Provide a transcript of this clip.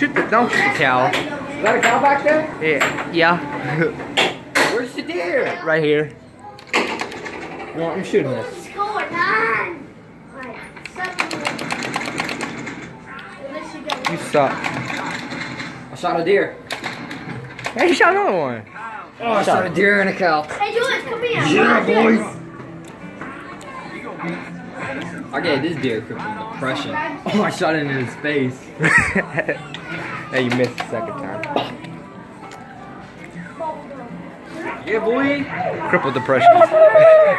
shoot the don't shoot the cow. Is that a cow back there? Yeah, yeah. Where's the deer? right here. No, I'm shooting this. What's going on? Like, you go. You suck. I shot a deer. Hey, you shot another one. Oh, I shot a deer and a cow. Hey, Julius, come here. Yeah, Watch this. boys. I gave this deer crippling depression. Oh, I shot it in his face. hey, you missed the second time. Yeah, boy. Crippled depression.